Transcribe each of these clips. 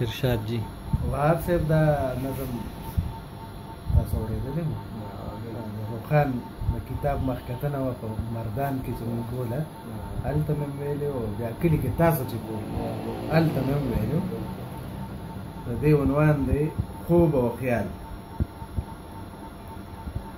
ارشاد جی وهاب صاحب دا نظم تاسو اورېدلی مو روښان د کتاب مخکتنه وه په مردان کې چې مونږ کوله هلته مې ویلې او بیا کلي کې تاسو چې کوئ هلته مې ویلې د دې عنوان دی خوب او خیال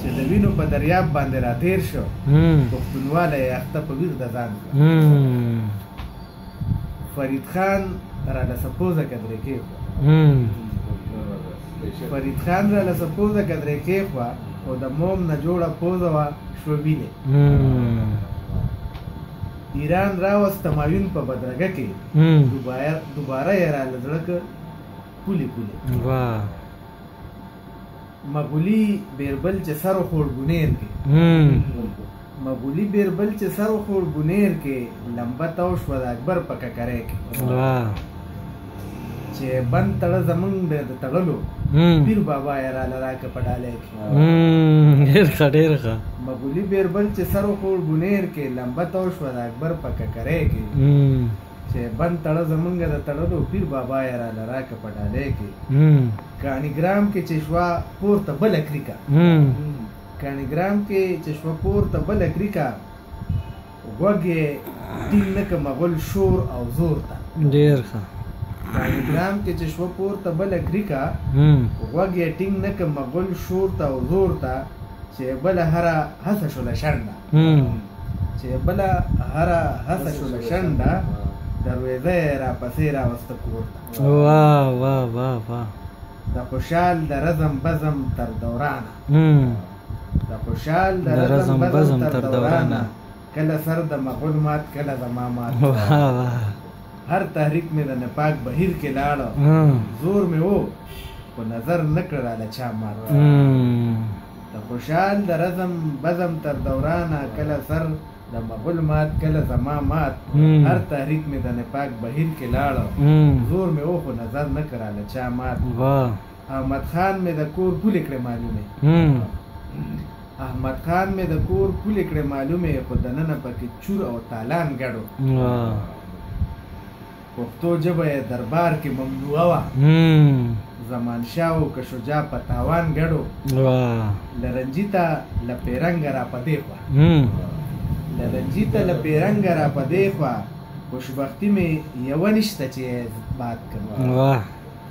چې د وینو په دریاب باندې را تیر شو پښتونواله یې اخته په ویر د ځان کړه فرید خان را لسپوزه کدرې کې فرید خان را لسپوزه کدرې کې خوا او د موم نه جوړه پوزه وا شو ویلې ایران راوست ماوین په بدرګه کې دوباره دوباره یې را لزړک پولی پولی واه مغولي بیربل چې سر وخوړ بونیر کې مغولي بیربل چې سر وخوړ بونیر کې لمبه تاو شوه د اکبر په ککرۍ کې چې بند تړه زمونږ دی د تړلو پیر بابا یې راله راکه په ډالۍ کې ډېر ښه ډېر ښه مغولي بیربل چې سر وخوړ بونیر کې لمبه تاو شوه د اکبر په ککرۍ کې چه بند تړه زمونږ د تړلو پیر بابا یراله راکه په ډالی کی کاڼی ګرام کی چه شوا پور ته بل کریکا کاڼی ګرام کی چه شوا پور ته بل کریکا غوږی ټینګ نه که مغول شور او زور ته ډیر ښه کاڼی ګرام کی چه شوا پور ته بل کریکا غوږی ټینګ نه که مغول شور ته او زور ته چه بل هره هڅه شوله شنډه چې بله هره هڅه شوله شنډه دروېزه یې راپسې راوسته کور ته واه واه واه واه د خوشحال د رزم بزم تر دورانه د خوشحال د رزم بزم تر دورانه کله سر د مغول مات کله زما مات هر تحریک مې د نپاک بهیر کې لاړ زور مې وو په نظر نکړه له چا مات د خوشال د رزم بزم تر دورانه کله سر د مغول مات کله زما مات هر تحریک مې د نفاق بهیر کې لاړ زور مې وخو نظر نه کرا له چا مات احمد خان مې د کور پولې کړې معلومه احمد خان مې د کور پولې کړې معلومې خو دننه پکې چور او تالان ګړو پښتو ژبه یې دربار کې ممنوعه وه زمان شاه او که شجاع په تاوان ګډو له رنجیته له پیرنګه را په دې خوا له رنجیته له پیرنګه را په دې خوا خوشبختي مې یوه نشته چې باد کړم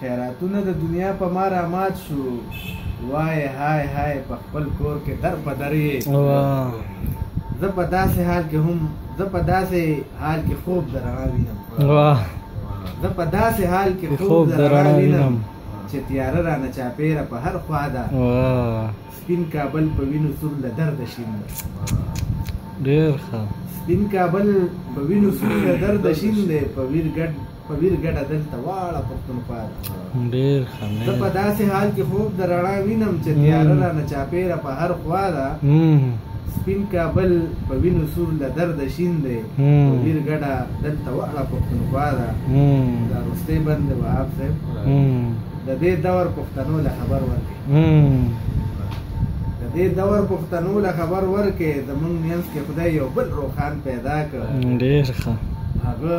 خیراتونه د دنیا په ما را مات شو وایې های های په خپل کور کې در په در یې زه په داسې حال کې هم زه په داسې حال کې خوب د رڼا وینم زه په داسې حال کې خوب د رڼا وینم چې تیاره رانه چاپېره په هر خوا ده سپین کابل په وینو سور له درده شین دی ډېر ښه سپین کابل په وینو سور له درده شین دی په ویر ګډ په ویر ګډه دلته واړه پښتونخوا ډیر خمه زه په داسې حال کې خوب د رڼا وینم چې تیاره را نه چاپیره په هر خوا ده سپین کابل په وینو سور له درده شین دی په ویر ګډه دلته واړه پښتونخوا ده دا وروستۍ بند دی وهاب صاحب د دې دور پښتنو له خبر ورکړي د دې دور پښتنو له خبر ورکړي زمونږ مینځ کې خدای یو بل روښان پیدا کړ ډېر ښه هغه